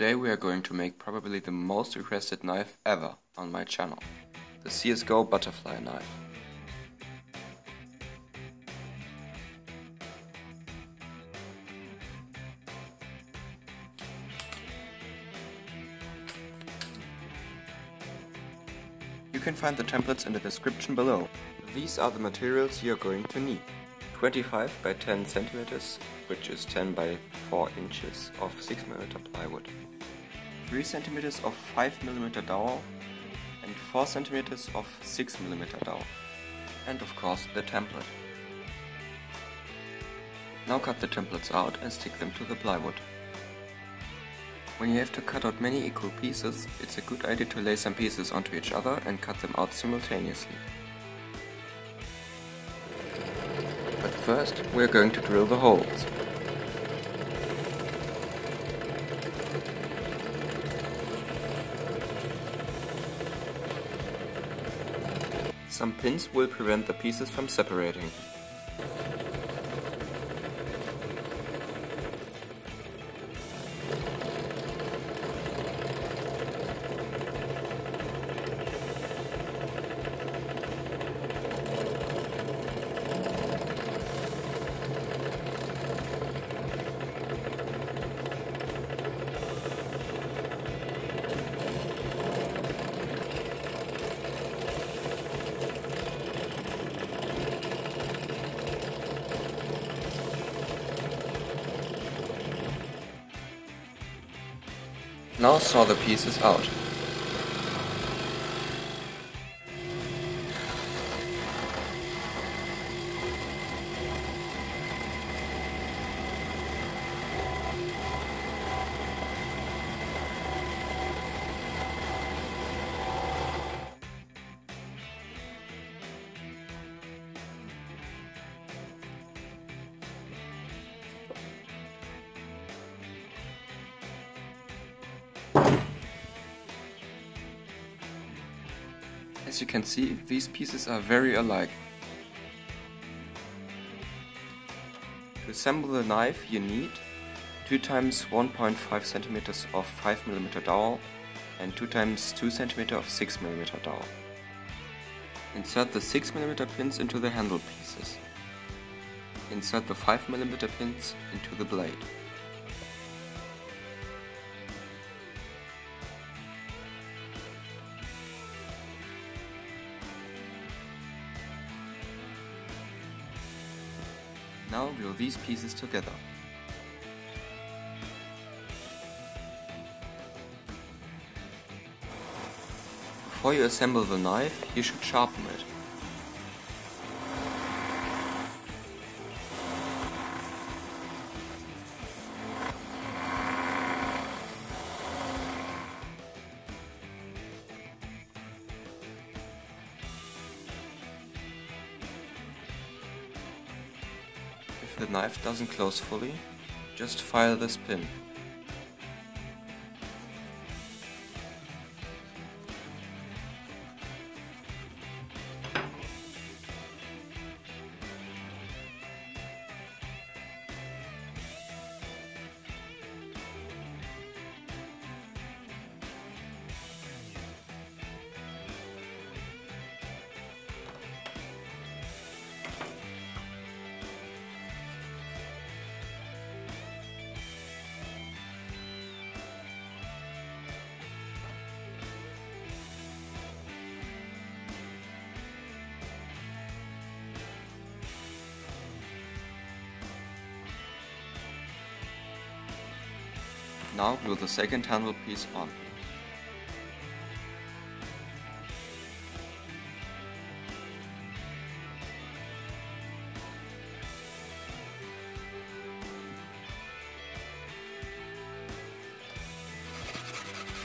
Today we are going to make probably the most requested knife ever on my channel, the CSGO butterfly knife. You can find the templates in the description below. These are the materials you are going to need. 25 by 10 centimeters, which is 10 by 4 inches of 6mm plywood. 3 centimeters of 5mm dowel and 4 centimeters of 6mm dowel. And of course the template. Now cut the templates out and stick them to the plywood. When you have to cut out many equal pieces, it's a good idea to lay some pieces onto each other and cut them out simultaneously. First, we're going to drill the holes. Some pins will prevent the pieces from separating. Now saw the pieces out. As you can see, these pieces are very alike. To assemble the knife you need 2 times 1.5 cm of 5mm dowel and 2 times 2 cm of 6mm dowel. Insert the 6mm pins into the handle pieces. Insert the 5mm pins into the blade. Now glue these pieces together. Before you assemble the knife, you should sharpen it. The knife doesn't close fully, just file this pin. Now glue the second handle piece on.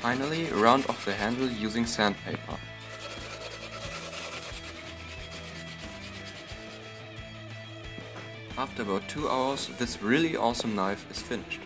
Finally, round off the handle using sandpaper. After about 2 hours, this really awesome knife is finished.